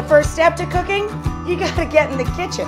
The first step to cooking, you gotta get in the kitchen.